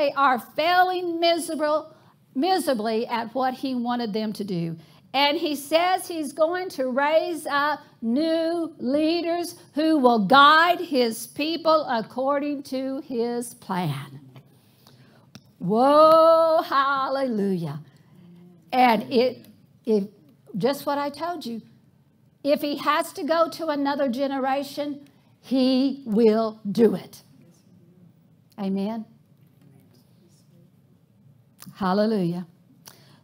they are failing miserable, miserably at what he wanted them to do. And he says he's going to raise up new leaders who will guide his people according to his plan. Whoa, hallelujah. And it, it just what I told you. If he has to go to another generation, he will do it. Amen. Hallelujah.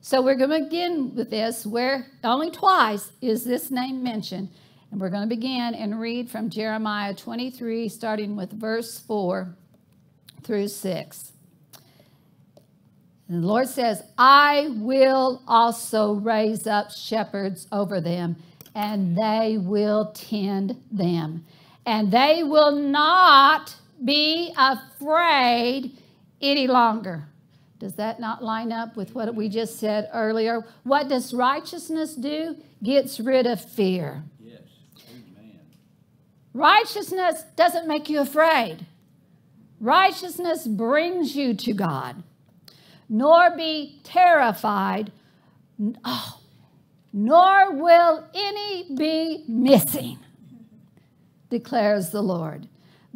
So we're going to begin with this where only twice is this name mentioned. And we're going to begin and read from Jeremiah 23, starting with verse 4 through 6. And the Lord says, I will also raise up shepherds over them, and they will tend them. And they will not be afraid any longer. Does that not line up with what we just said earlier? What does righteousness do? Gets rid of fear. Yes. Amen. Righteousness doesn't make you afraid. Righteousness brings you to God. Nor be terrified, oh, nor will any be missing, declares the Lord.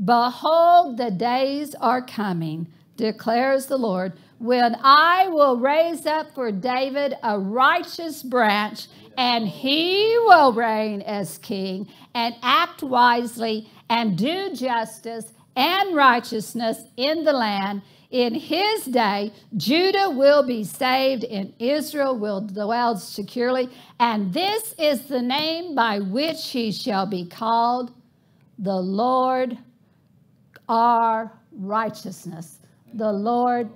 Behold, the days are coming, declares the Lord, when I will raise up for David a righteous branch, and he will reign as king and act wisely and do justice and righteousness in the land. In his day, Judah will be saved and Israel will dwell securely. And this is the name by which he shall be called the Lord our righteousness. The Lord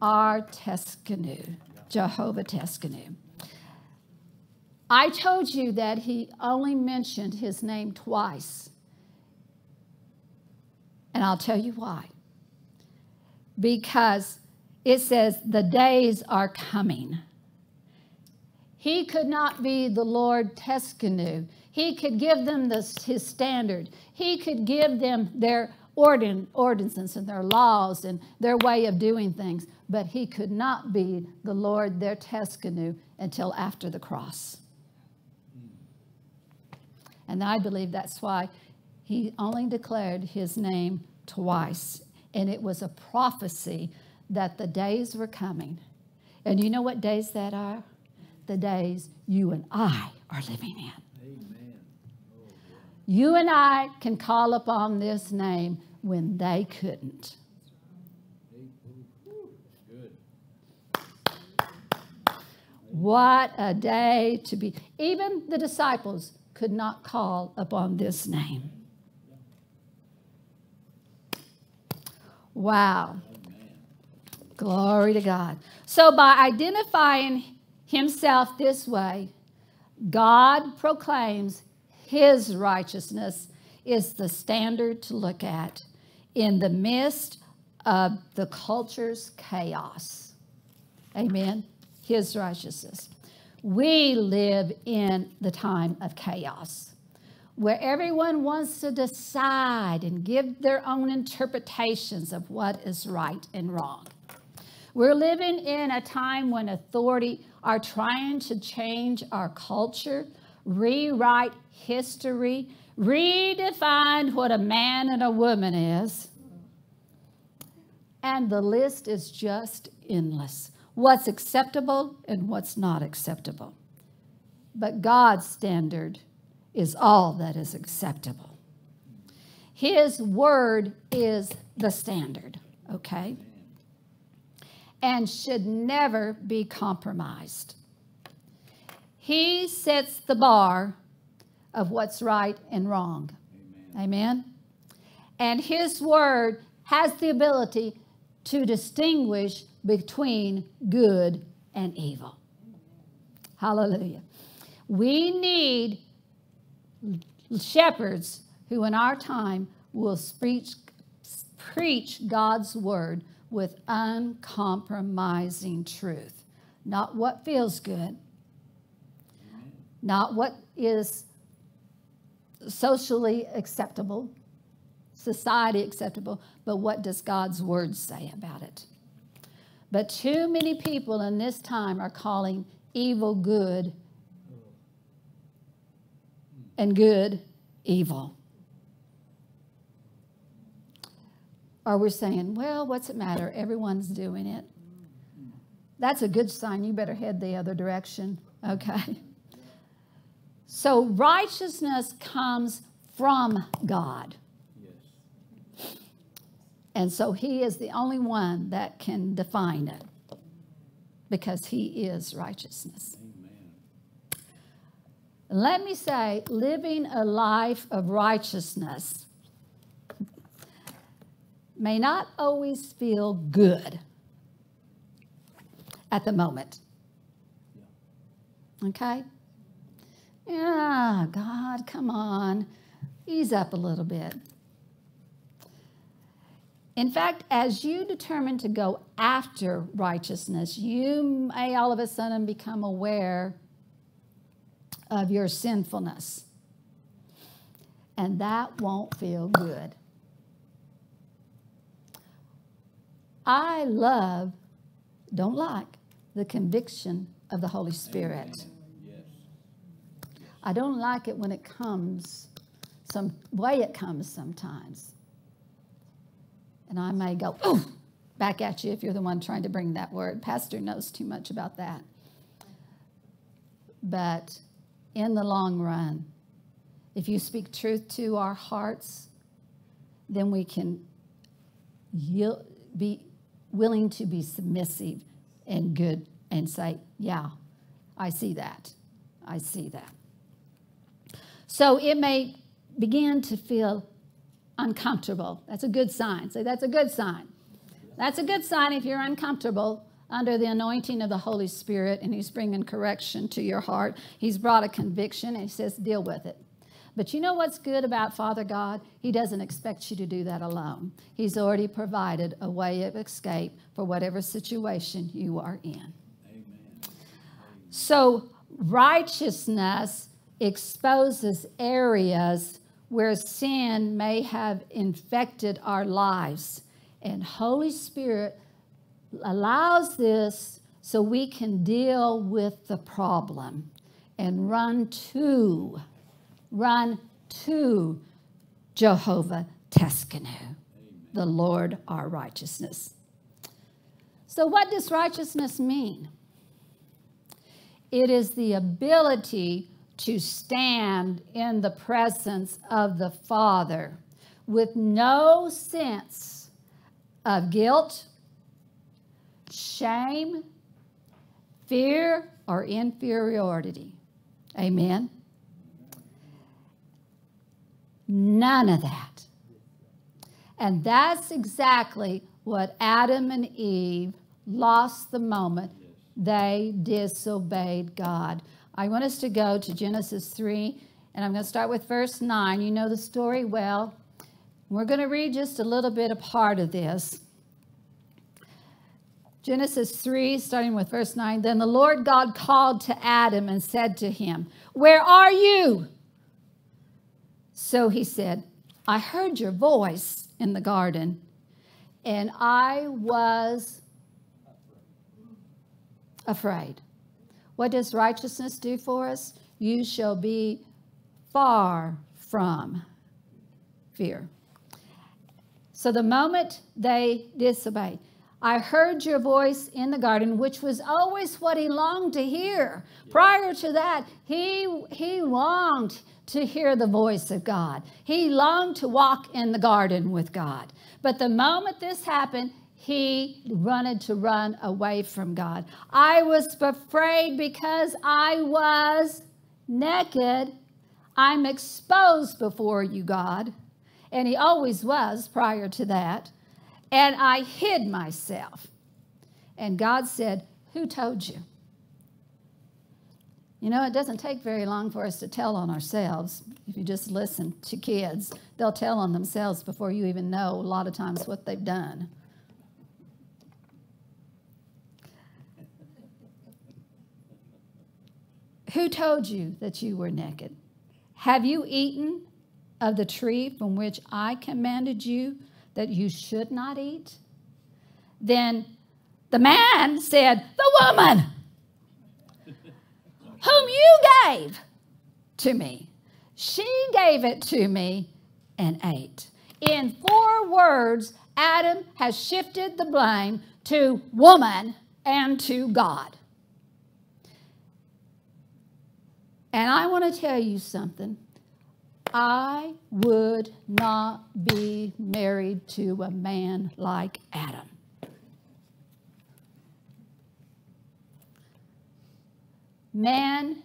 our Tsidkenu, Jehovah Tsidkenu. I told you that he only mentioned his name twice. And I'll tell you why. Because it says, the days are coming. He could not be the Lord Tsidkenu. He could give them his standard. He could give them their ordinances and their laws and their way of doing things but he could not be the Lord, their Tsidkenu, until after the cross. And I believe that's why he only declared his name twice. And it was a prophecy that the days were coming. And you know what days that are? The days you and I are living in. Amen. Oh, You and I can call upon this name when they couldn't. What a day to be. Even the disciples could not call upon this name. Wow. Glory to God. So, by identifying himself this way, God proclaims his righteousness is the standard to look at in the midst of the culture's chaos. Amen. His righteousness. We live in the time of chaos where everyone wants to decide and give their own interpretations of what is right and wrong. We're living in a time when authority are trying to change our culture, rewrite history, redefine what a man and a woman is. And the list is just endless. What's acceptable and what's not acceptable. But God's standard is all that is acceptable. His word is the standard, okay? And should never be compromised. He sets the bar of what's right and wrong. Amen. Amen? And His word has the ability to distinguish between good and evil. Hallelujah. We need shepherds who, in our time, will preach, preach God's word with uncompromising truth. Not what feels good, not what is socially acceptable, society acceptable, but what does God's word say about it? But too many people in this time are calling evil good and good evil. Or we're saying, well, what's it matter? Everyone's doing it. That's a good sign. You better head the other direction. Okay. So righteousness comes from God. Yes. And so he is the only one that can define it because he is righteousness. Amen. Let me say, living a life of righteousness may not always feel good at the moment. Okay? Yeah, God, come on. Ease up a little bit. In fact, as you determine to go after righteousness, you may all of a sudden become aware of your sinfulness. And that won't feel good. I love, don't like, the conviction of the Holy Spirit. Yes. I don't like it when it comes some way it comes sometimes. And I may go, back at you if you're the one trying to bring that word. Pastor knows too much about that. But in the long run, if you speak truth to our hearts, then we can yield, be willing to be submissive and good and say, Yeah, I see that. I see that. So it may begin to feel uncomfortable. That's a good sign. Say, That's a good sign. That's a good sign if you're uncomfortable under the anointing of the Holy Spirit and He's bringing correction to your heart. He's brought a conviction and He says, Deal with it. But you know what's good about Father God? He doesn't expect you to do that alone. He's already provided a way of escape for whatever situation you are in. Amen. So, righteousness exposes areas where sin may have infected our lives. And Holy Spirit allows this so we can deal with the problem and run to run to Jehovah Tsidkenu, the Lord our righteousness. So, what does righteousness mean? It is the ability to stand in the presence of the Father with no sense of guilt, shame, fear, or inferiority. Amen. None of that. And that's exactly what Adam and Eve lost the moment they disobeyed God. I want us to go to Genesis 3, and I'm going to start with verse 9. You know the story well. We're going to read just a little bit of part of this. Genesis 3, starting with verse 9. Then the Lord God called to Adam and said to him, Where are you? So he said, I heard your voice in the garden, and I was afraid. What does righteousness do for us? You shall be far from fear. So the moment they disobeyed, I heard your voice in the garden, which was always what he longed to hear. Prior to that, he, he longed to hear the voice of God. He longed to walk in the garden with God. But the moment this happened, he wanted to run away from God. I was afraid because I was naked. I'm exposed before you, God. And he always was prior to that. And I hid myself. And God said, Who told you? You know, it doesn't take very long for us to tell on ourselves. If you just listen to kids, they'll tell on themselves before you even know a lot of times what they've done. Who told you that you were naked? Have you eaten of the tree from which I commanded you that you should not eat? Then The man said, The woman whom you gave to me. She gave it to me and ate. In four words, Adam has shifted the blame to woman and to God. And I want to tell you something. I would not be married to a man like Adam. Man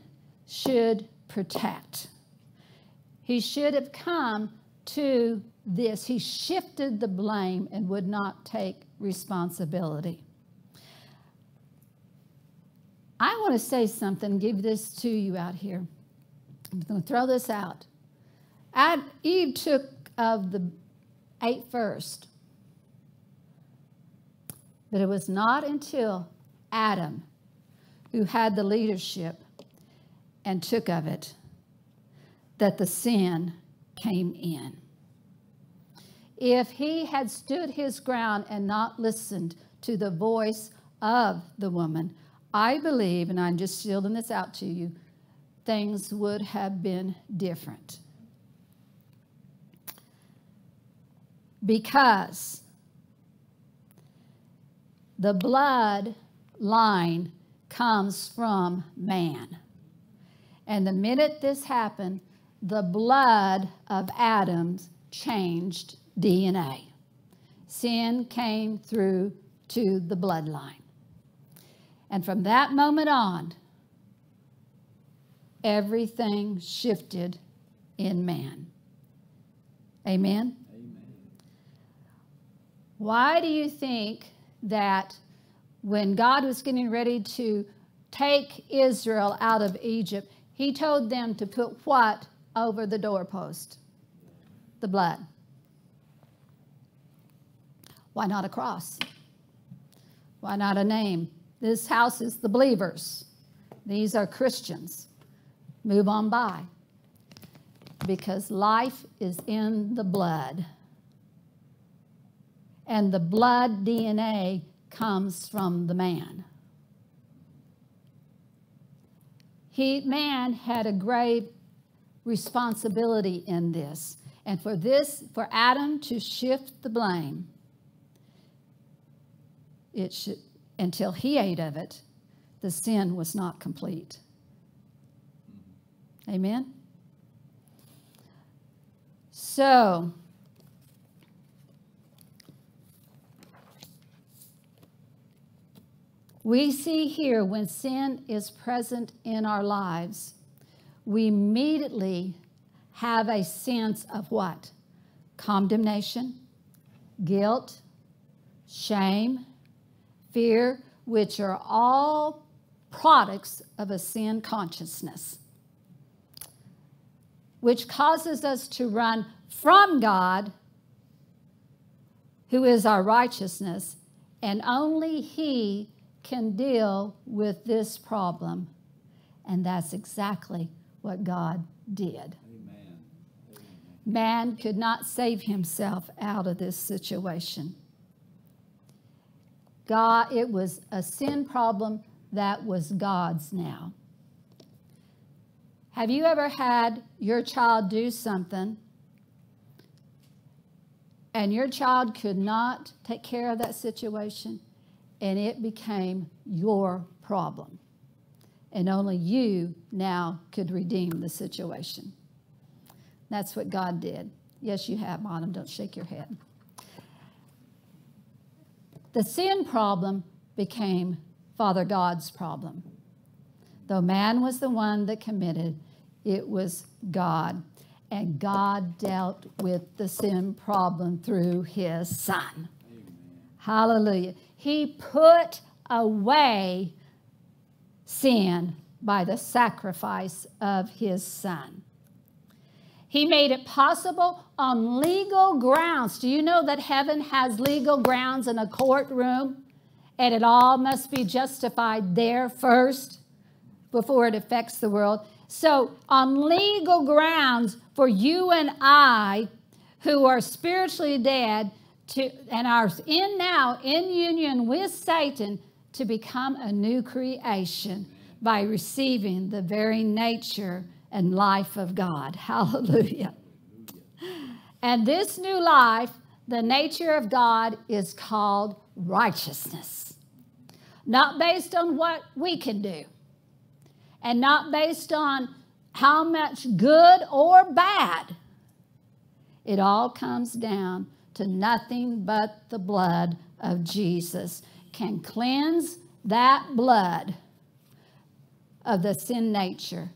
should protect. He should have come to this. He shifted the blame and would not take responsibility. I want to say something, give this to you out here. I'm going to throw this out. Ad, Eve took of the ate first. But it was not until Adam, who had the leadership and took of it, that the sin came in. If he had stood his ground and not listened to the voice of the woman, I believe, and I'm just shielding this out to you, things would have been different. Because the blood line comes from man. And the minute this happened, the blood of Adam changed DNA. Sin came through to the bloodline. And from that moment on, everything shifted in man. Amen? Amen? Why do you think that when God was getting ready to take Israel out of Egypt, he told them to put what over the doorpost? The blood. Why not a cross? Why not a name? This house is the believers. These are Christians. Move on by. Because life is in the blood. And the blood DNA comes from the man. He, man had a grave responsibility in this. And for this, for Adam to shift the blame, it should, until he ate of it, the sin was not complete. Amen? So, we see here when sin is present in our lives, we immediately have a sense of what? Condemnation, guilt, shame, fear, which are all products of a sin consciousness, which causes us to run from God, who is our righteousness, and only He can deal with this problem. And that's exactly what God did. Amen. Man could not save himself out of this situation. God, it was a sin problem that was God's now. Have you ever had your child do something and your child could not take care of that situation and it became your problem? And only you now could redeem the situation. That's what God did. Yes, you have, Autumn. Don't shake your head. The sin problem became Father God's problem. Though man was the one that committed, it was God. And God dealt with the sin problem through his son. Amen. Hallelujah. He put away sin by the sacrifice of his son. He made it possible on legal grounds. Do you know that heaven has legal grounds in a courtroom? And it all must be justified there first before it affects the world. So, on legal grounds for you and I, who are spiritually dead, to and are in now in union with Satan to become a new creation by receiving the very nature and life of God. Hallelujah. And this new life, the nature of God, is called righteousness. Not based on what we can do, and not based on how much good or bad. It all comes down to nothing but the blood of Jesus can cleanse that blood of the sin nature,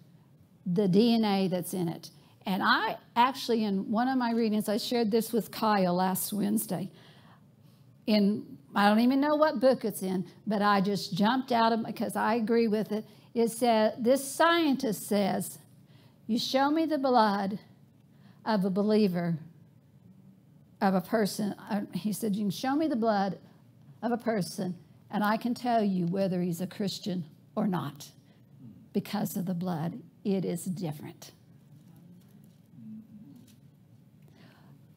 the DNA that's in it. And I actually, in one of my readings, I shared this with Kyle last Wednesday. In I don't even know what book it's in, but I just jumped out of because I agree with it. It said this scientist says, "You show me the blood of a believer, of a person." Uh, he said, "You can show me the blood of a person, and I can tell you whether he's a Christian or not, because of the blood. It is different."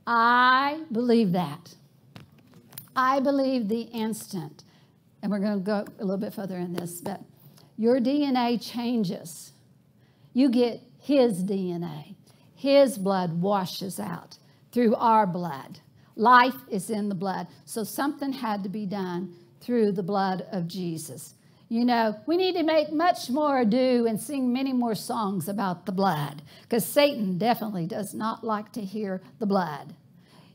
I believe that. I believe the instant, and we're going to go a little bit further in this, but your DNA changes. You get His DNA, His blood washes out through our blood. Life is in the blood. So something had to be done through the blood of Jesus. You know, we need to make much more ado and sing many more songs about the blood because Satan definitely does not like to hear the blood.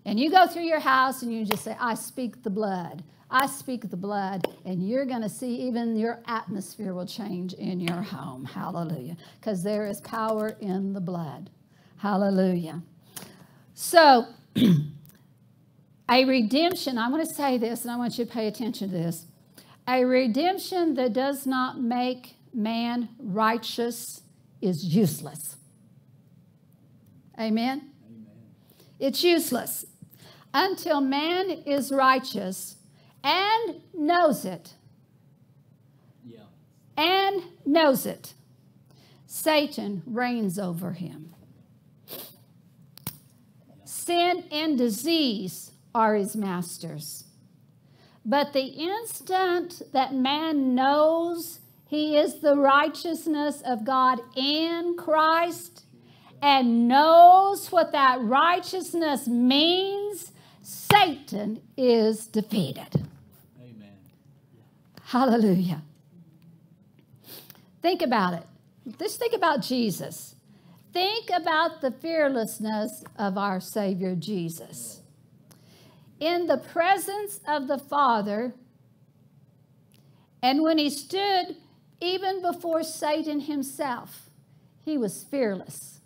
And you go through your house and you just say, I speak the blood. I speak the blood, and you're going to see even your atmosphere will change in your home. Hallelujah. Because there is power in the blood. Hallelujah. So, a redemption, I want to say this, and I want you to pay attention to this. A redemption that does not make man righteous is useless. Amen? Amen. It's useless until man is righteous and knows it. Yeah. And knows it. Satan reigns over him. Sin and disease are his masters. But the instant that man knows he is the righteousness of God in Christ and knows what that righteousness means, Satan is defeated. Amen. Hallelujah. Think about it. Just think about Jesus. Think about the fearlessness of our Savior Jesus. In the presence of the Father, and when he stood even before Satan himself, he was fearless.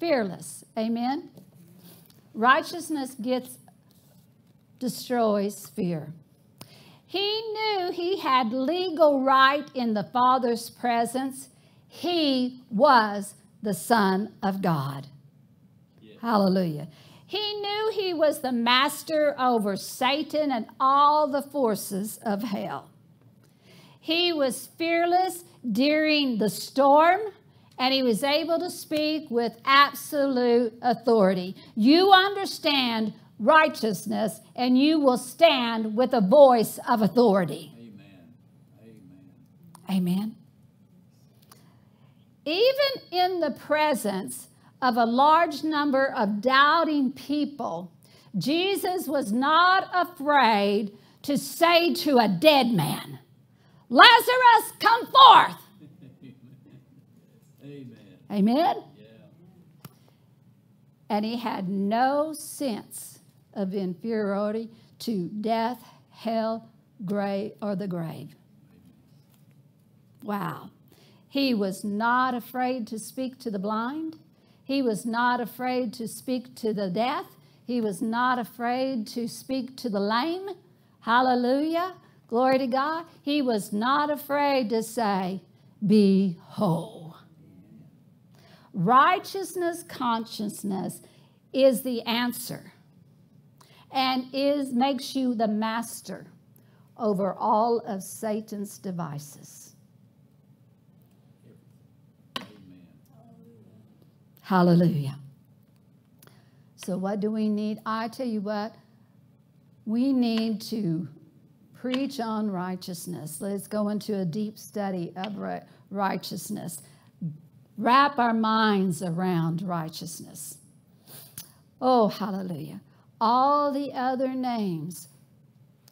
Fearless. Amen. Righteousness gets destroys fear. He knew he had legal right in the Father's presence. He was the Son of God. Yeah. Hallelujah. He knew he was the master over Satan and all the forces of hell. He was fearless during the storm and he was able to speak with absolute authority. You understand righteousness, and you will stand with a voice of authority. Amen. Amen. Amen. Even in the presence of a large number of doubting people, Jesus was not afraid to say to a dead man, Lazarus, come forth. Amen? Yeah. And he had no sense of inferiority to death, hell, grave, or the grave. Wow. He was not afraid to speak to the blind. He was not afraid to speak to the deaf. He was not afraid to speak to the lame. Hallelujah. Glory to God. He was not afraid to say, Be whole. Righteousness consciousness is the answer and is makes you the master over all of Satan's devices. Amen. Hallelujah. So, what do we need? I tell you what, we need to preach on righteousness. Let's go into a deep study of righteousness. Wrap our minds around righteousness. Oh, hallelujah. All the other names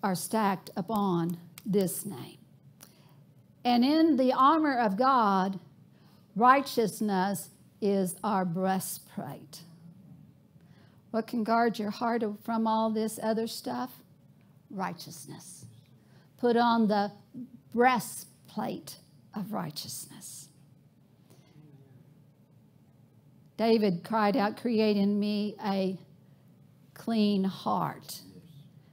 are stacked upon this name. And in the armor of God, righteousness is our breastplate. What can guard your heart from all this other stuff? Righteousness. Put on the breastplate of righteousness. David cried out, Create in me a clean heart,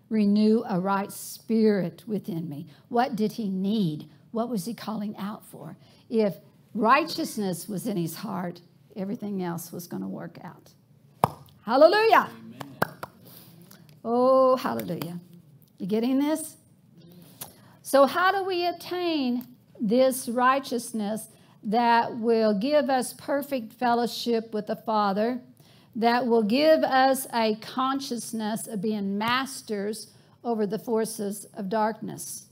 renew a right spirit within me. What did he need? What was he calling out for? If righteousness was in his heart, everything else was going to work out. Hallelujah. Amen. Oh, hallelujah. You getting this? So, how do we attain this righteousness that will give us perfect fellowship with the Father, that will give us a consciousness of being masters over the forces of darkness?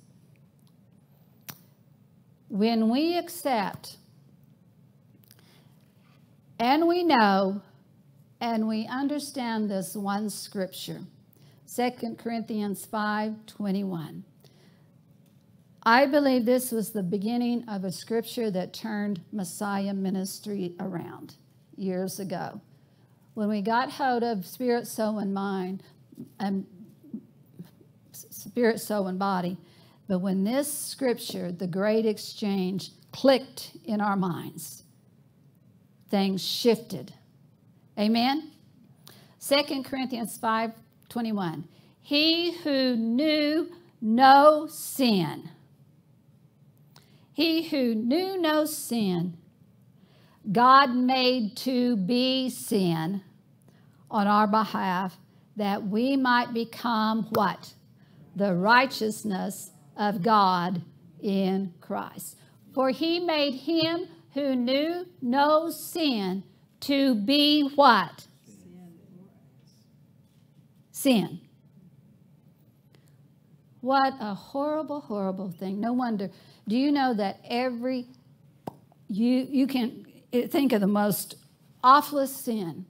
When we accept and we know and we understand this one scripture, 2 Corinthians 5 21. I believe this was the beginning of a scripture that turned Messiah ministry around years ago. When we got hold of spirit, soul, and mind, and spirit, soul, and body, but when this scripture, the great exchange, clicked in our minds, things shifted. Amen? 2 Corinthians 5 21. He who knew no sin, he who knew no sin, God made to be sin on our behalf that we might become what? The righteousness of God in Christ. For he made him who knew no sin to be what? Sin. What a horrible, horrible thing. No wonder. Do you know that every, you, you can think of the most awfulest sin,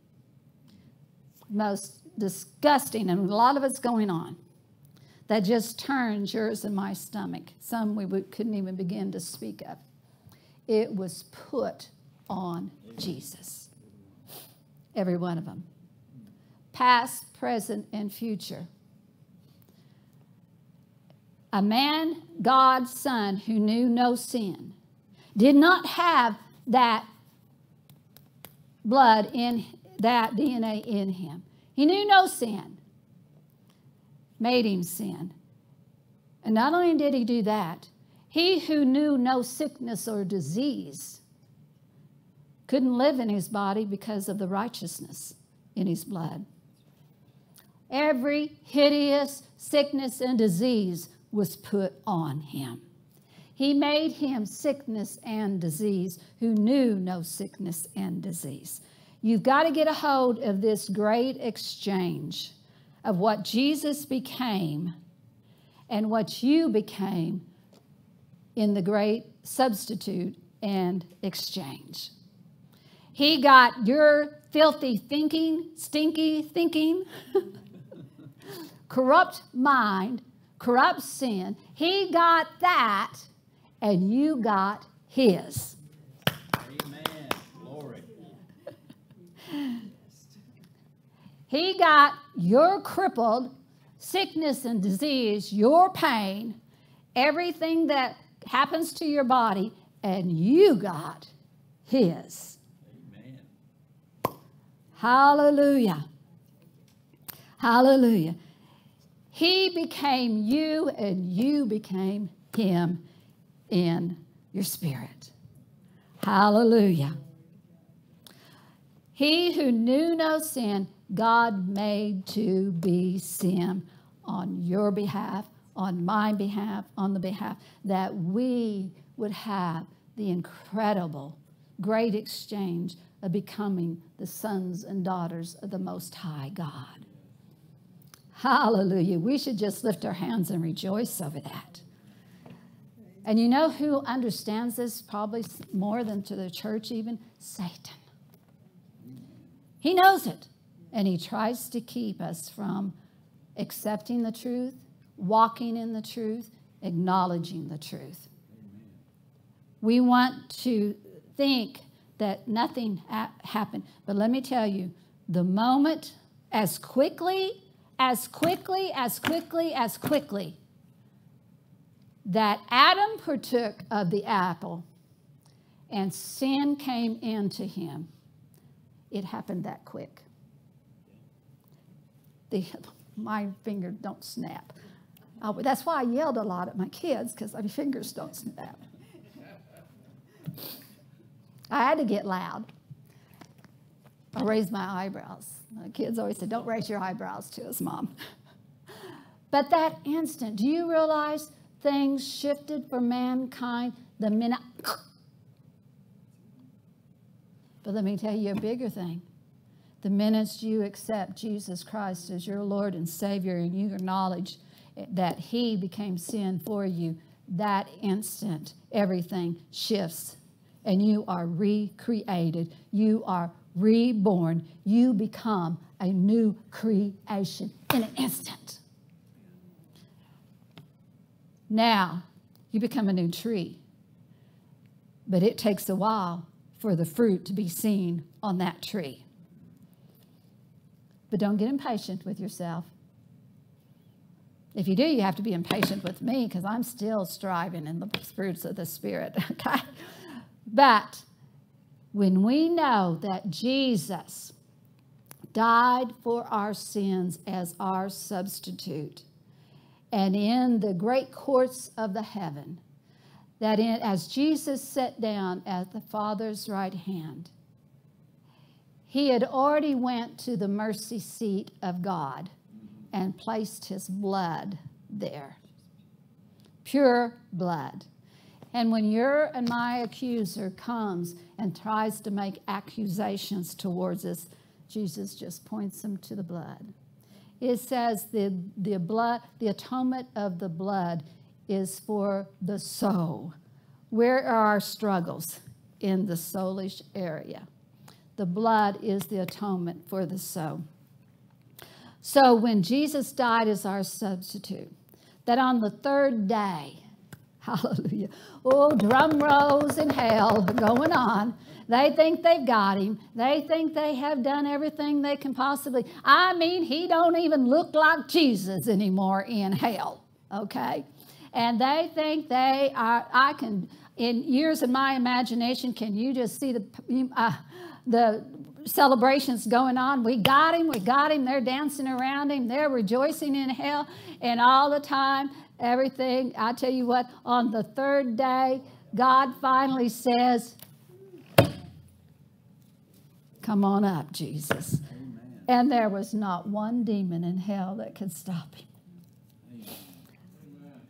most disgusting, and a lot of it's going on that just turns yours and my stomach. Some we couldn't even begin to speak of. It was put on Jesus. Every one of them. Past, present, and future. A man, God's son, who knew no sin, did not have that blood in that DNA in him. He knew no sin, made him sin. And not only did he do that, he who knew no sickness or disease couldn't live in his body because of the righteousness in his blood. Every hideous sickness and disease was put on him. He made him sickness and disease who knew no sickness and disease. You've got to get a hold of this great exchange of what Jesus became and what you became in the great substitute and exchange. He got your filthy thinking, stinky thinking, corrupt mind, corrupt sin. He got that, and you got his. Amen. Glory. he got your crippled sickness and disease, your pain, everything that happens to your body, and you got His. Amen. Hallelujah. Hallelujah. He became you, and you became Him in your spirit. Hallelujah. He who knew no sin, God made to be sin on your behalf on my behalf, on the behalf, that we would have the incredible, great exchange of becoming the sons and daughters of the Most High God. Hallelujah. We should just lift our hands and rejoice over that. And you know who understands this probably more than to the church, even? Satan. He knows it. And he tries to keep us from accepting the truth, walking in the truth, acknowledging the truth. We want to think that nothing ha- happened. But let me tell you, the moment, as quickly, as quickly, as quickly, as quickly that Adam partook of the apple and sin came into him, it happened that quick. The, my finger don't snap. Oh, that's why I yelled a lot at my kids because my fingers don't snap. I had to get loud. I raised my eyebrows. My kids always said, Don't raise your eyebrows to us, Mom. but that instant, do you realize things shifted for mankind the minute? but let me tell you a bigger thing. The minute you accept Jesus Christ as your Lord and Savior and you acknowledge that He became sin for you, that instant everything shifts and you are recreated. You are reborn. You become a new creation in an instant. Now, you become a new tree. But it takes a while for the fruit to be seen on that tree. But don't get impatient with yourself. If you do, you have to be impatient with me because I'm still striving in the fruits of the Spirit, okay? But when we know that Jesus died for our sins as our substitute, and in the great courts of the heaven, that in, as Jesus sat down at the Father's right hand, he had already went to the mercy seat of God and placed his blood there. Pure blood. And when your and my accuser comes and tries to make accusations towards us, Jesus just points them to the blood. It says the, the blood, the atonement of the blood is for the soul. Where are our struggles? In the soulish area. The blood is the atonement for the soul. So when Jesus died as our substitute, that on the third day, hallelujah, oh, drum rolls in hell going on. They think they've got him. They think they have done everything they can possibly. I mean, he don't even look like Jesus anymore in hell, okay? And they think they are, I can, in years of my imagination, can you just see the, uh, the celebrations going on. We got him, we got him. They're dancing around him, they're rejoicing in hell, and all the time, everything. I tell you what, on the third day, God finally says, Come on up, Jesus. Amen. And there was not one demon in hell that could stop him.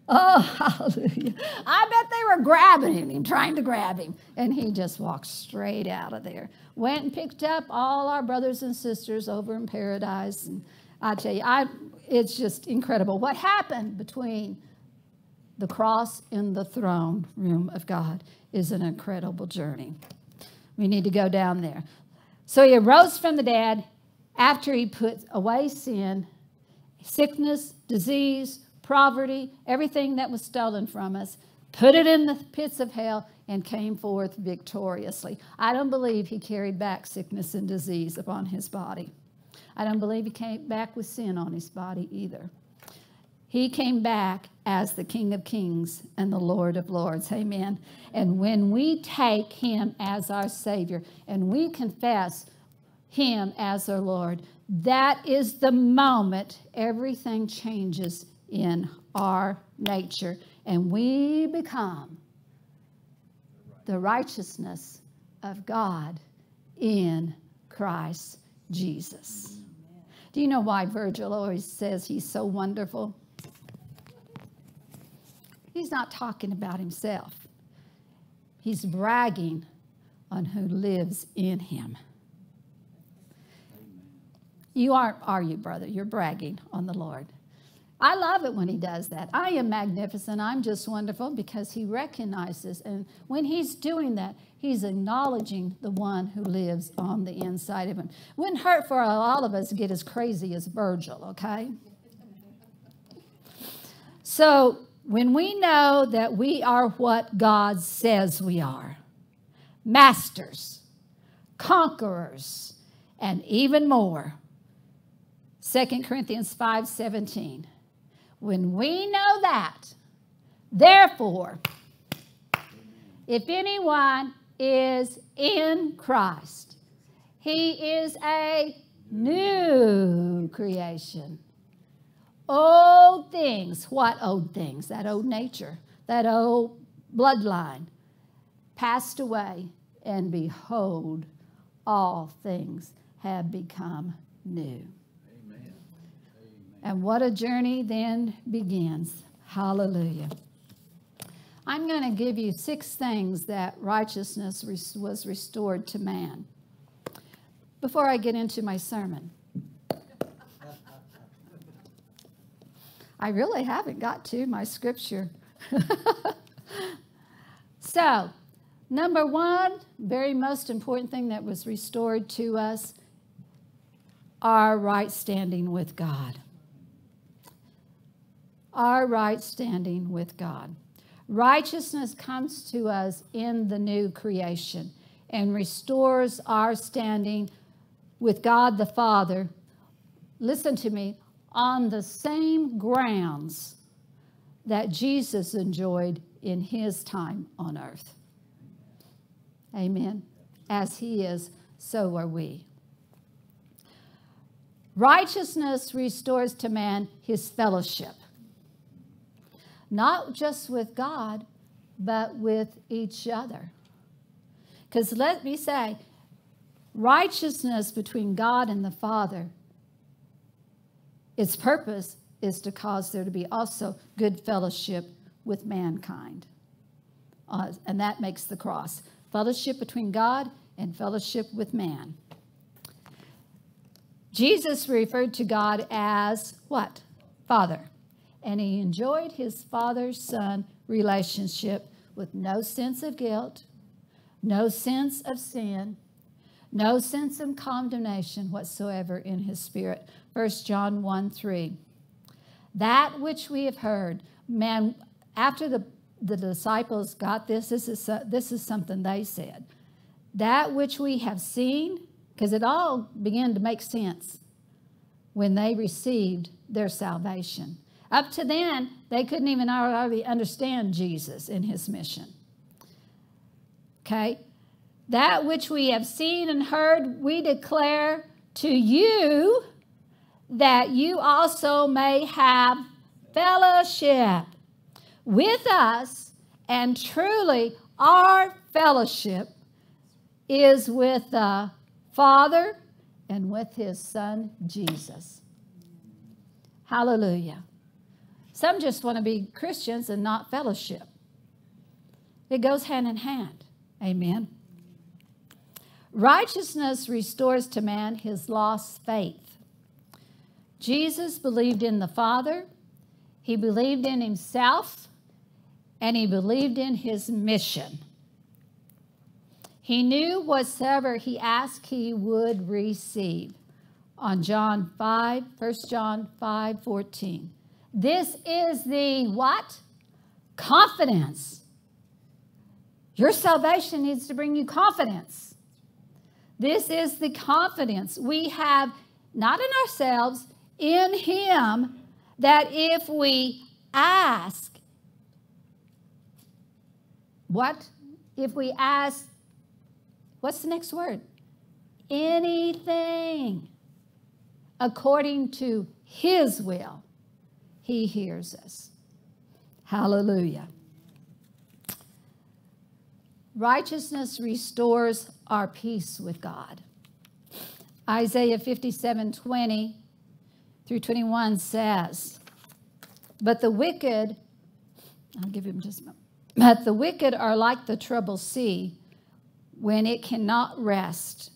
Oh, hallelujah. I bet they were grabbing him, trying to grab him. And he just walked straight out of there. Went and picked up all our brothers and sisters over in paradise. And I tell you, I, it's just incredible what happened between the cross and the throne room of God is an incredible journey. We need to go down there. So he arose from the dead after he put away sin, sickness, disease, poverty, everything that was stolen from us, put it in the pits of hell, and came forth victoriously. I don't believe he carried back sickness and disease upon his body. I don't believe he came back with sin on his body either. He came back as the King of Kings and the Lord of Lords. Amen. And when we take him as our Savior and we confess him as our Lord, that is the moment everything changes in our nature, and we become the righteousness of God in Christ Jesus. Do you know why Virgil always says he's so wonderful? He's not talking about himself, he's bragging on who lives in him. You aren't, are you, brother? You're bragging on the Lord. I love it when he does that. I am magnificent. I'm just wonderful because he recognizes. And when he's doing that, he's acknowledging the one who lives on the inside of him. Wouldn't hurt for all of us to get as crazy as Virgil, okay? So when we know that we are what God says we are masters, conquerors, and even more. 2 Corinthians 5 17. When we know that, therefore, if anyone is in Christ, he is a new creation. Old things, what old things? That old nature, that old bloodline passed away, and behold, all things have become new. And what a journey then begins. Hallelujah. I'm going to give you six things that righteousness was restored to man. Before I get into my sermon, I really haven't got to my scripture. so, Number one, very most important thing that was restored to us our right standing with God. Our right standing with God. Righteousness comes to us in the new creation and restores our standing with God the Father. Listen to me, on the same grounds that Jesus enjoyed in his time on earth. Amen. As he is, so are we. Righteousness restores to man his fellowship, not just with God, but with each other. Because let me say, righteousness between God and the Father, its purpose is to cause there to be also good fellowship with mankind. Uh, and that makes the cross fellowship between God and fellowship with man. Jesus referred to God as what? Father. And he enjoyed his father son relationship with no sense of guilt, no sense of sin, no sense of condemnation whatsoever in his spirit. 1 John 1 3. That which we have heard, man, after the the disciples got this. This is, this is something they said. That which we have seen, because it all began to make sense when they received their salvation. Up to then, they couldn't even hardly understand Jesus in his mission. Okay? That which we have seen and heard, we declare to you that you also may have fellowship with us, and truly our fellowship is with the Father and with his Son, Jesus. Hallelujah. Some just want to be Christians and not fellowship. It goes hand in hand. Amen. Righteousness restores to man his lost faith. Jesus believed in the Father, he believed in himself, and he believed in his mission. He knew whatsoever he asked, he would receive. On John 5, 1 John 5 14. This is the what? Confidence. Your salvation needs to bring you confidence. This is the confidence we have, not in ourselves, in Him, that if we ask, what if we ask, what's the next word? Anything according to his will, he hears us. Hallelujah. Righteousness restores our peace with God. Isaiah 57 20 through 21 says, But the wicked, I'll give him just a moment. But the wicked are like the troubled sea when it cannot rest,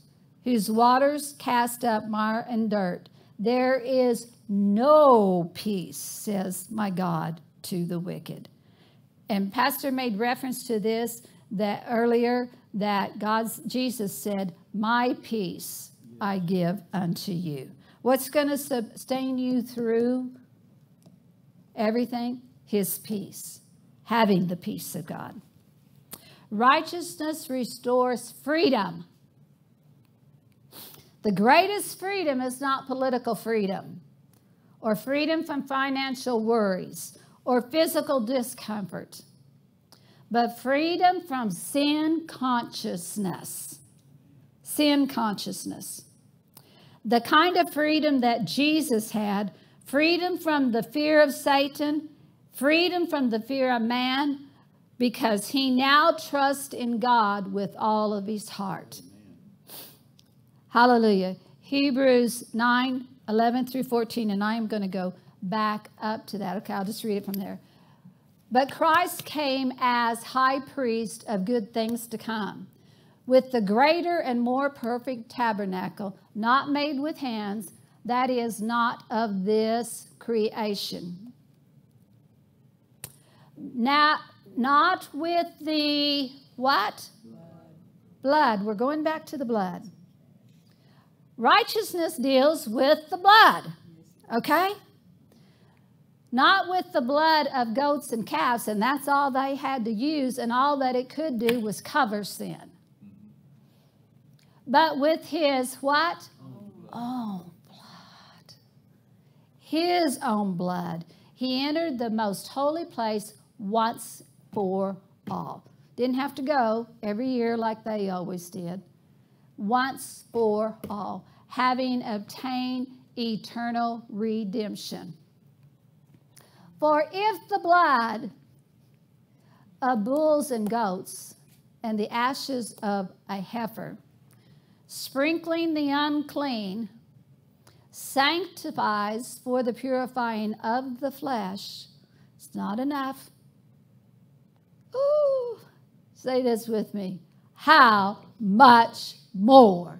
whose waters cast up mire and dirt. There is no peace, says my God, to the wicked. And Pastor made reference to this that earlier that God's Jesus said, "My peace I give unto you." What's going to sustain you through everything? His peace, having the peace of God. Righteousness restores freedom. The greatest freedom is not political freedom or freedom from financial worries or physical discomfort, but freedom from sin consciousness. Sin consciousness. The kind of freedom that Jesus had freedom from the fear of Satan, freedom from the fear of man, because he now trusts in God with all of his heart. Hallelujah. Hebrews 9 11 through 14, and I am going to go back up to that. Okay, I'll just read it from there. But Christ came as high priest of good things to come, with the greater and more perfect tabernacle, not made with hands, that is, not of this creation. Now, not with the what? Blood. blood. We're going back to the blood. Righteousness deals with the blood, okay? Not with the blood of goats and calves, and that's all they had to use, and all that it could do was cover sin. But with his what? Own blood. His own blood. He entered the most holy place once for all. Didn't have to go every year like they always did. Once for all having obtained eternal redemption. For if the blood of bulls and goats and the ashes of a heifer, sprinkling the unclean, sanctifies for the purifying of the flesh, it's not enough. Ooh, say this with me. How much more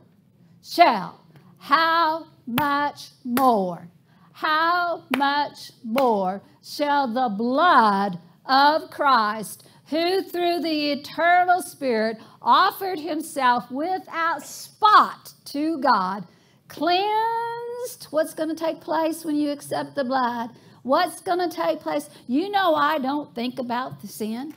shall how much more? How much more shall the blood of Christ, who through the eternal Spirit offered himself without spot to God, cleansed? What's going to take place when you accept the blood? What's going to take place? You know, I don't think about the sin.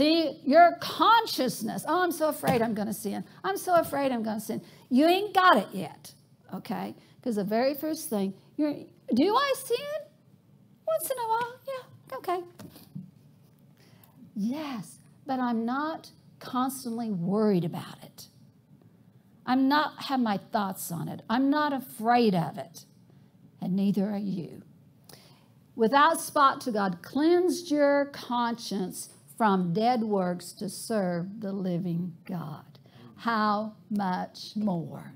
See, your consciousness, oh, I'm so afraid I'm going to sin. I'm so afraid I'm going to sin. You ain't got it yet, okay? Because the very first thing, you're, do I sin? Once in a while, yeah, okay. Yes, but I'm not constantly worried about it. I'm not have my thoughts on it. I'm not afraid of it. And neither are you. Without spot to God, cleansed your conscience from dead works to serve the living God. How much more?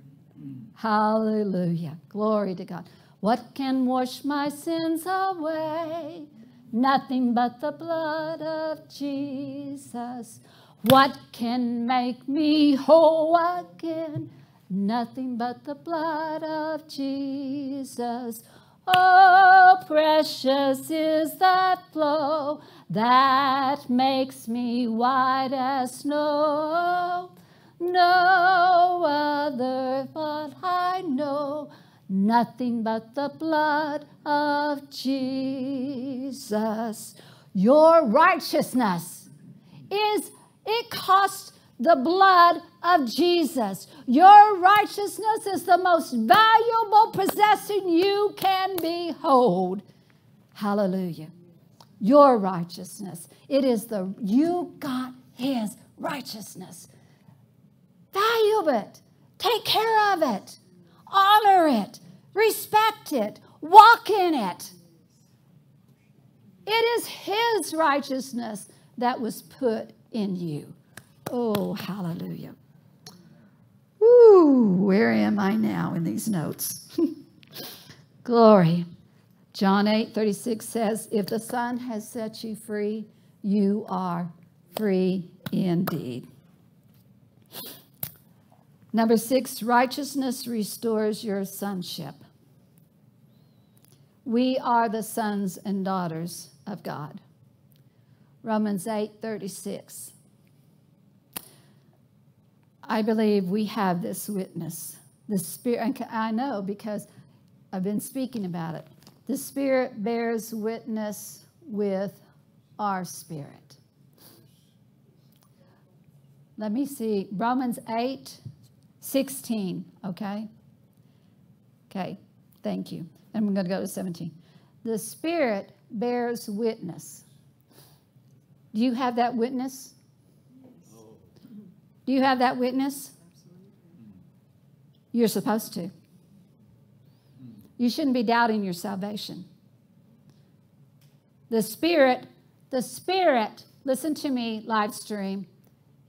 Hallelujah. Glory to God. What can wash my sins away? Nothing but the blood of Jesus. What can make me whole again? Nothing but the blood of Jesus. Oh, precious is that flow that makes me white as snow. No other but I know, nothing but the blood of Jesus. Your righteousness is, it costs the blood of Jesus. Your righteousness is the most valuable possession you can behold. Hallelujah. Your righteousness. It is the, you got his righteousness. Value it. Take care of it. Honor it. Respect it. Walk in it. It is his righteousness that was put in you. Oh, hallelujah. Ooh, where am I now in these notes? Glory. John 8 36 says, If the Son has set you free, you are free indeed. Number six, righteousness restores your sonship. We are the sons and daughters of God. Romans 8 36. I believe we have this witness. The Spirit, and I know because I've been speaking about it. The Spirit bears witness with our spirit. Let me see. Romans 8 16. Okay. Okay. Thank you. And I'm going to go to 17. The Spirit bears witness. Do you have that witness? Do you have that witness? You're supposed to. You shouldn't be doubting your salvation. The Spirit, the Spirit, listen to me, live stream.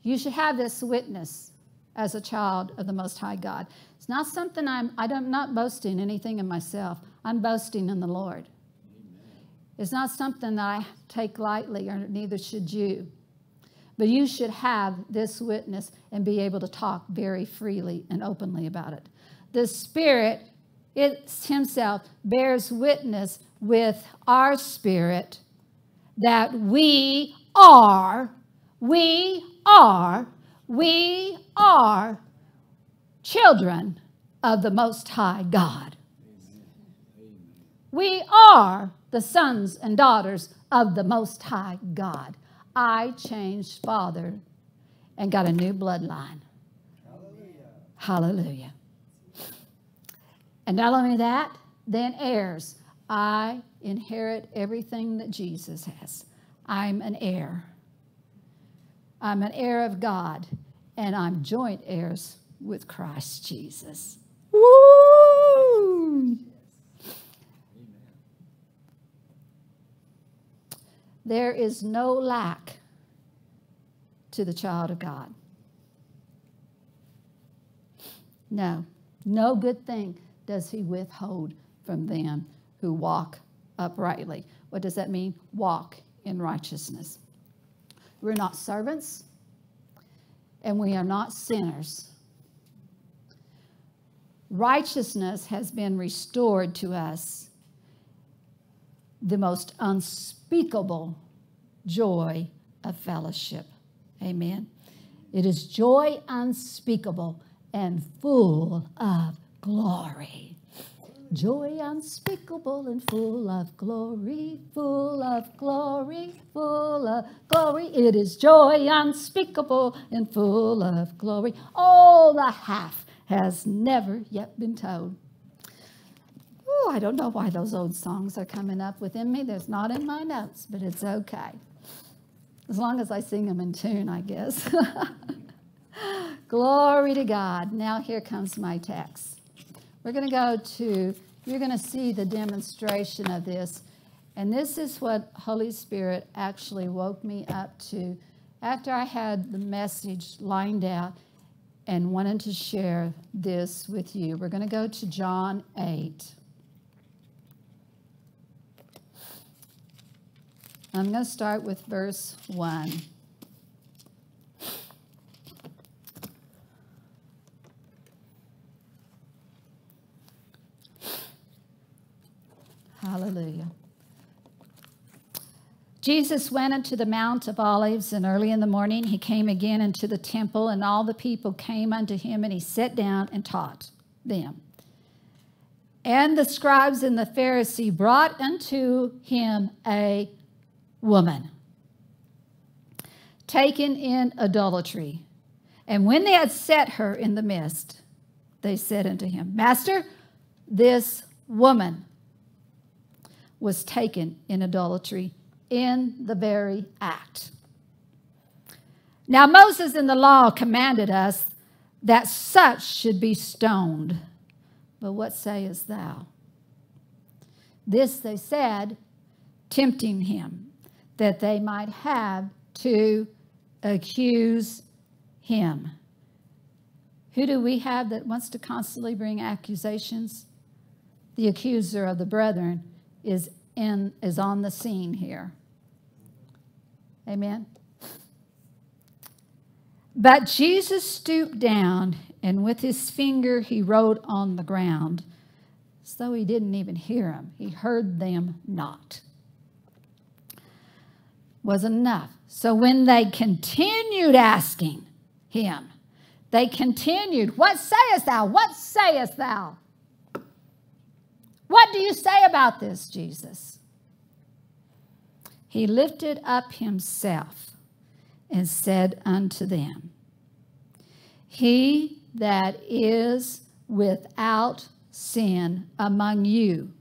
You should have this witness as a child of the Most High God. It's not something I'm, I'm not not boasting anything in myself. I'm boasting in the Lord. Amen. It's not something that I take lightly, or neither should you. But you should have this witness and be able to talk very freely and openly about it. The Spirit it Himself bears witness with our spirit that we are, we are, we are children of the Most High God. We are the sons and daughters of the Most High God. I changed father and got a new bloodline. Hallelujah. Hallelujah. And not only that, then heirs. I inherit everything that Jesus has. I'm an heir. I'm an heir of God, and I'm joint heirs with Christ Jesus. Woo! There is no lack to the child of God. No, no good thing does he withhold from them who walk uprightly. What does that mean? Walk in righteousness. We're not servants and we are not sinners. Righteousness has been restored to us, the most unspeakable joy of fellowship. Amen. It is joy unspeakable and full of glory. Joy unspeakable and full of glory, full of glory, full of glory. It is joy unspeakable and full of glory. Oh, the half has never yet been told. I don't know why those old songs are coming up within me. There's not in my notes, but it's okay. As long as I sing them in tune, I guess. Glory to God. Now here comes my text. We're going to go to, you're going to see the demonstration of this. And this is what Holy Spirit actually woke me up to after I had the message lined out and wanted to share this with you. We're going to go to John 8. I'm going to start with verse 1. Hallelujah. Jesus went into the Mount of Olives, and early in the morning he came again into the temple, and all the people came unto him, and he sat down and taught them. And the scribes and the Pharisee brought unto him a woman taken in adultery. And when they had set her in the midst, they said unto him, Master, this woman was taken in adultery in the very act. Now, Moses in the law commanded us that such should be stoned. But what sayest thou? This they said, tempting him, that they might have to accuse him. Who do we have that wants to constantly bring accusations? The accuser of the brethren is in is on the scene here. Amen. But Jesus stooped down and with his finger he wrote on the ground. So he didn't even hear them, he heard them not. Wasn't enough. So when they continued asking him, they continued, What sayest thou? What sayest thou? What do you say about this, Jesus? He lifted up himself and said unto them, He that is without sin among you,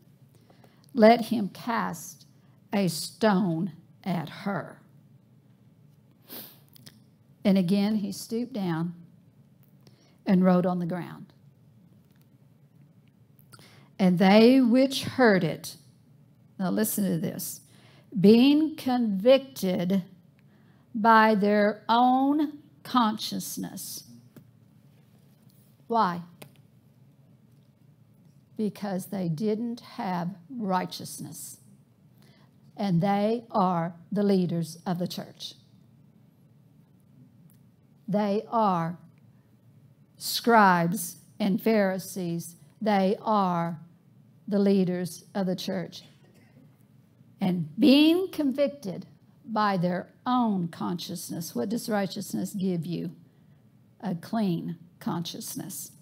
let him cast a stone at her. And again he stooped down and wrote on the ground. And they which heard it, now listen to this, being convicted by their own consciousness. Why? Because they didn't have righteousness. And they are the leaders of the church. They are scribes and Pharisees. They are the leaders of the church. And being convicted by their own consciousness, what does righteousness give you? A clean consciousness.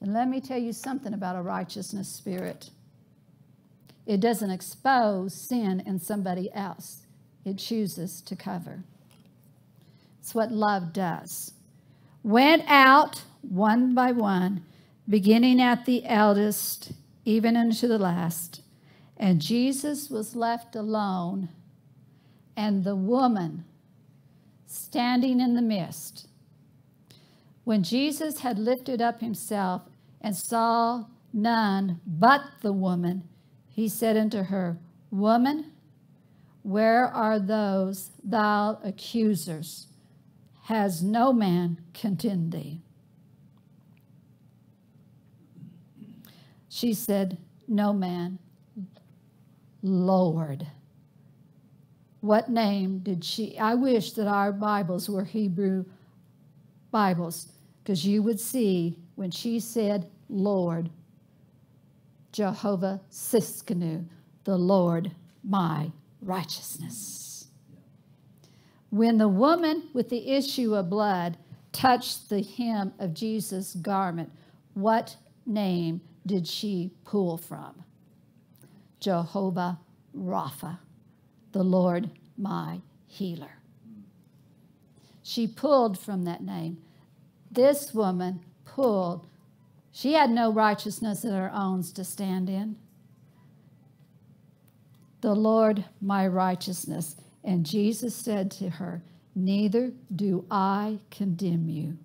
And let me tell you something about a righteousness spirit it doesn't expose sin in somebody else, it chooses to cover. It's what love does. Went out one by one, beginning at the eldest, even unto the last. And Jesus was left alone, and the woman standing in the midst. When Jesus had lifted up himself and saw none but the woman, he said unto her, Woman, where are those thou accusers? Has no man condemned thee? She said, No man. Lord. What name did she? I wish that our Bibles were Hebrew Bibles because you would see when she said Lord, Jehovah Tsidkenu, the Lord my righteousness. When the woman with the issue of blood touched the hem of Jesus' garment, what name did she pull from? Jehovah Rapha, the Lord my healer. She pulled from that name. This woman pulled. She had no righteousness of her own to stand in. The Lord my righteousness. And Jesus said to her, Neither do I condemn you.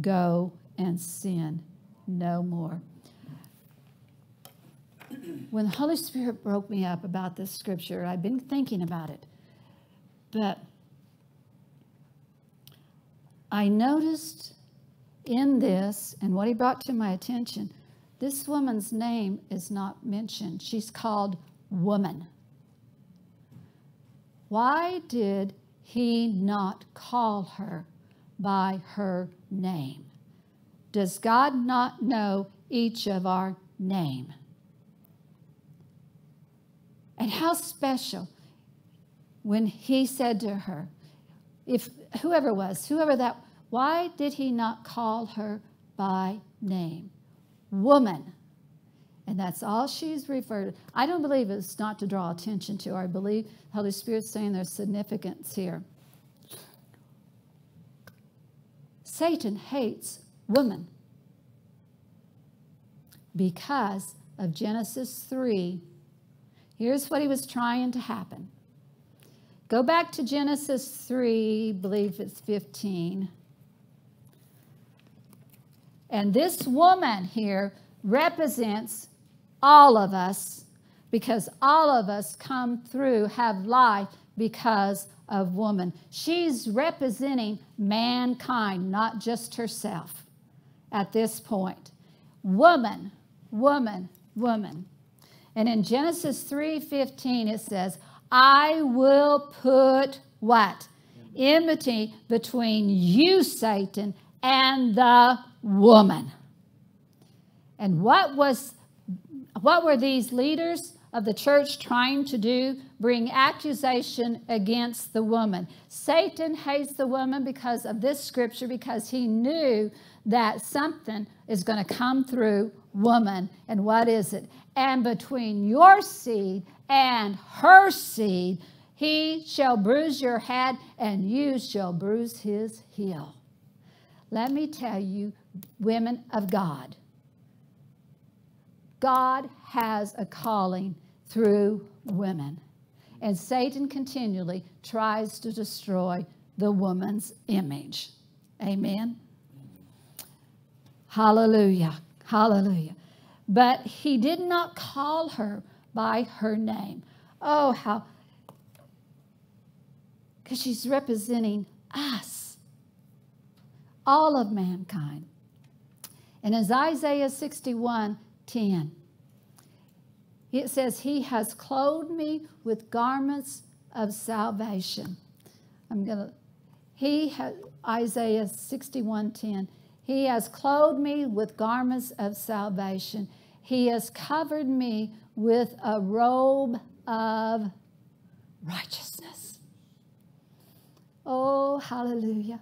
Go and sin no more when the Holy Spirit broke me up about this scripture, I've been thinking about it. But I noticed in this, and what he brought to my attention, this woman's name is not mentioned. She's called woman. Why did he not call her by her name? Does God not know each of our name? And how special when he said to her, if whoever was, whoever that, why did he not call her by name? Woman. And that's all she's referred to. I don't believe it's not to draw attention to. I believe the Holy Spirit's saying there's significance here. Satan hates woman because of Genesis 3 Here's what he was trying to happen. Go back to Genesis 3, I believe it's 15. And this woman here represents all of us because all of us come through, have life because of woman. She's representing mankind, not just herself at this point. Woman, woman, woman. And in Genesis 3:15 it says, "I will put what? Enmity between you Satan and the woman. And what was what were these leaders of the church trying to do? Bring accusation against the woman. Satan hates the woman because of this scripture because he knew that something is going to come through woman. And what is it? And between your seed and her seed, he shall bruise your head, and you shall bruise his heel. Let me tell you, women of God, God has a calling through women. And Satan continually tries to destroy the woman's image. Amen. Hallelujah. Hallelujah. But he did not call her by her name. Oh, how, because she's representing us, all of mankind. And as Isaiah 61 10, it says, He has clothed me with garments of salvation. I'm going to, He has, Isaiah 61 10, He has clothed me with garments of salvation. He has covered me with a robe of righteousness. Oh, hallelujah.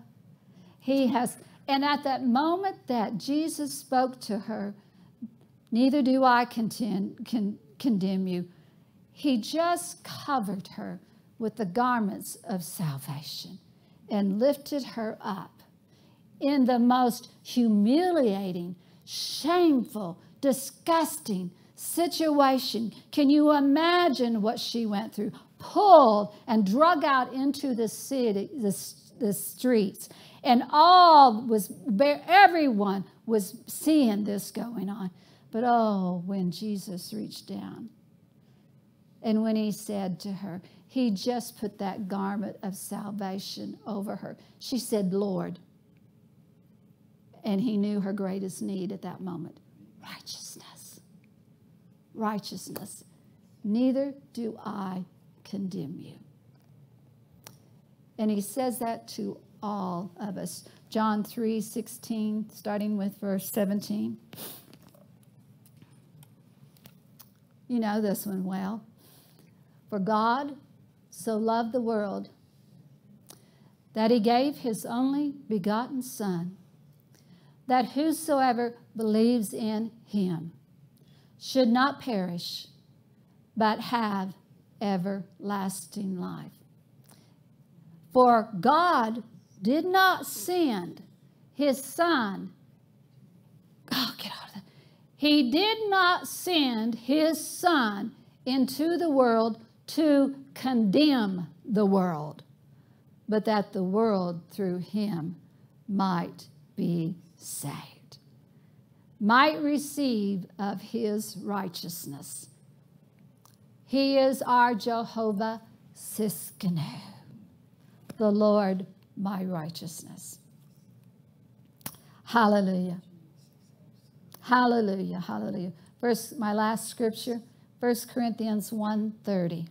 He has, and at that moment that Jesus spoke to her, neither do I contend, con, condemn you, he just covered her with the garments of salvation and lifted her up in the most humiliating, shameful, disgusting situation. Can you imagine what she went through? Pulled and drug out into the city, the, the streets. And all was, everyone was seeing this going on. But oh, when Jesus reached down and when he said to her, he just put that garment of salvation over her. She said, Lord. And he knew her greatest need at that moment righteousness. Righteousness. Neither do I condemn you. And he says that to all of us. John 3 16, starting with verse 17. You know this one well. For God so loved the world that he gave his only begotten Son, that whosoever believes in him should not perish, but have everlasting life. For God did not send his Son. Oh, get out of that. He did not send his Son into the world to condemn the world, but that the world through him might be saved, might receive of his righteousness. He is our Jehovah Tsidkenu, the Lord my righteousness. Hallelujah. Hallelujah. Hallelujah. Verse my last scripture, 1 Corinthians 1:30.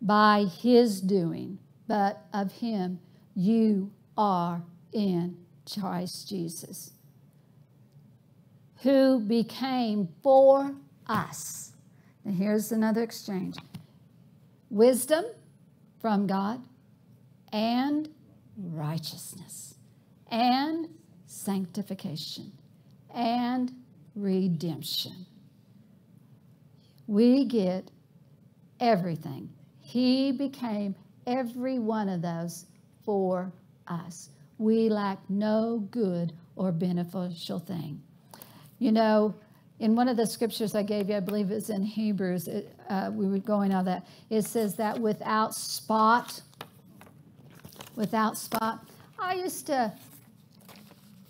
By his doing, but of him you are in Christ Jesus, who became for us and here's another exchange wisdom from God and righteousness and sanctification and redemption. We get everything. He became every one of those for us. We lack no good or beneficial thing. You know, in one of the scriptures I gave you, I believe it's in Hebrews, it, uh, we were going on that, it says that without spot, without spot, I used to,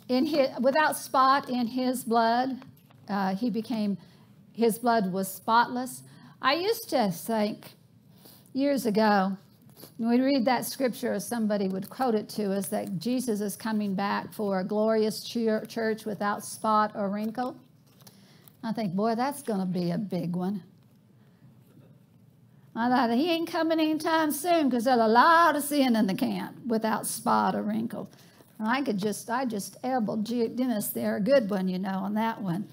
in his, without spot in his blood, uh, he became, his blood was spotless. I used to think years ago, when we read that scripture, or somebody would quote it to us that Jesus is coming back for a glorious church without spot or wrinkle. I think, boy, that's going to be a big one. I thought he ain't coming anytime soon because there's a lot of sin in the camp without spot or wrinkle. I could just, I just elbowed Dennis there, a good one, you know, on that one.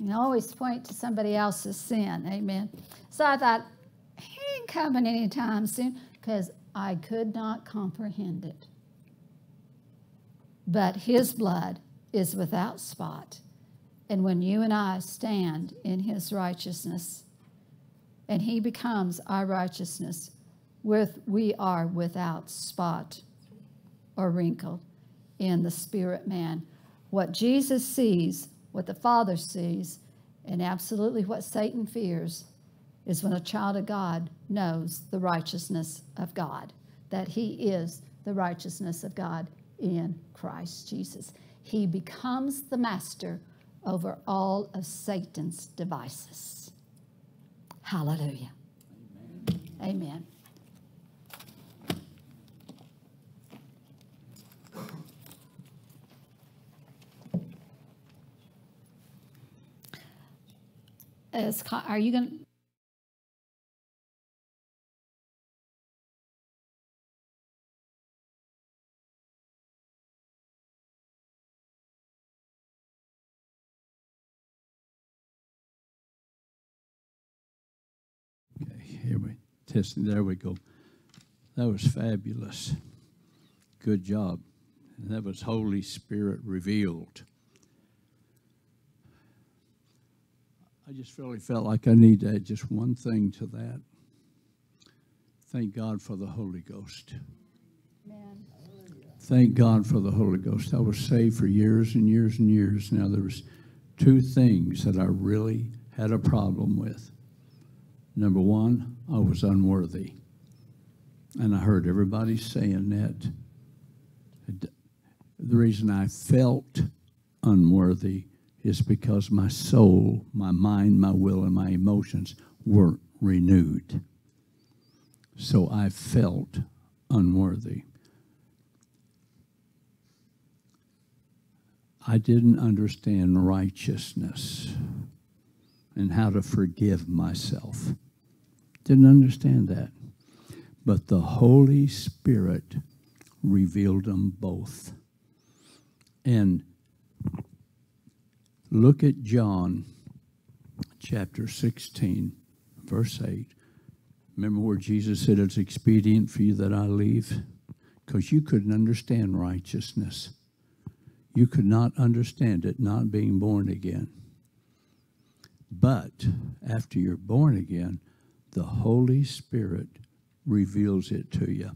You always point to somebody else's sin, amen. So I thought, he ain't coming anytime soon because I could not comprehend it. But his blood is without spot. And when you and I stand in his righteousness, and he becomes our righteousness, with we are without spot or wrinkle in the spirit man. What Jesus sees, what the Father sees, and absolutely what Satan fears is when a child of God knows the righteousness of God, that he is the righteousness of God in Christ Jesus. He becomes the master over all of Satan's devices. Hallelujah. Amen. Amen. As, are you going testing. There we go. That was fabulous. Good job. And that was Holy Spirit revealed. I just really felt like I need to add just one thing to that. Thank God for the Holy Ghost. Amen. Thank God for the Holy Ghost. I was saved for years and years and years. Now there was two things that I really had a problem with. Number one, I was unworthy. And I heard everybody saying that. The reason I felt unworthy is because my soul, my mind, my will, and my emotions weren't renewed. So I felt unworthy. I didn't understand righteousness and how to forgive myself. Didn't understand that. But the Holy Spirit revealed them both. And look at John chapter 16, verse 8. Remember where Jesus said it's expedient for you that I leave? Because you couldn't understand righteousness. You could not understand it not being born again. But after you're born again, the Holy Spirit reveals it to you.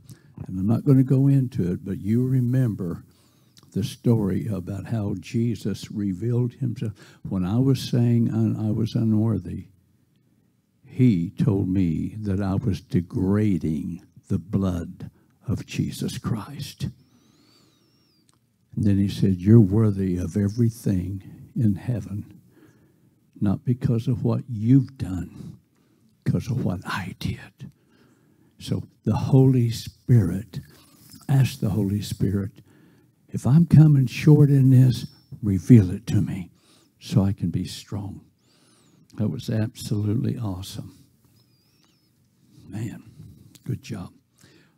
And I'm not going to go into it, but you remember the story about how Jesus revealed himself. When I was saying I was unworthy, he told me that I was degrading the blood of Jesus Christ. And then he said, You're worthy of everything in heaven, not because of what you've done, because of what I did. So the Holy Spirit, ask the Holy Spirit, if I'm coming short in this, reveal it to me so I can be strong. That was absolutely awesome. Man, good job.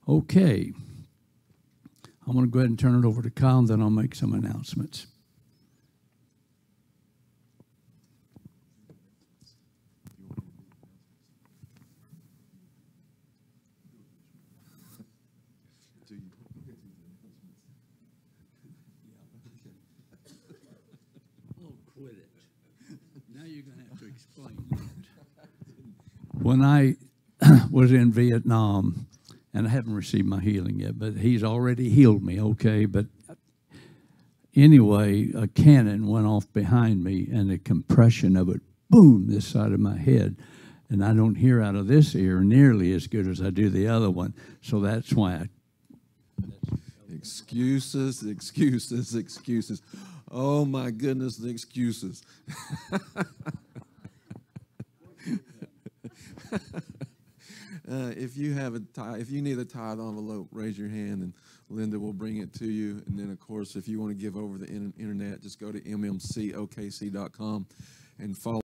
Okay. I'm going to go ahead and turn it over to Kyle, and then I'll make some announcements. When I was in Vietnam, and I haven't received my healing yet, but he's already healed me, okay? But anyway, a cannon went off behind me, and the compression of it, boom, this side of my head. And I don't hear out of this ear nearly as good as I do the other one. So that's why I. Excuses, excuses, excuses. Oh my goodness, the excuses. Uh, if you have a tie, if you need a tithe envelope, raise your hand and Linda will bring it to you. And then, of course, if you want to give over the internet, just go to mmcokc.com and follow.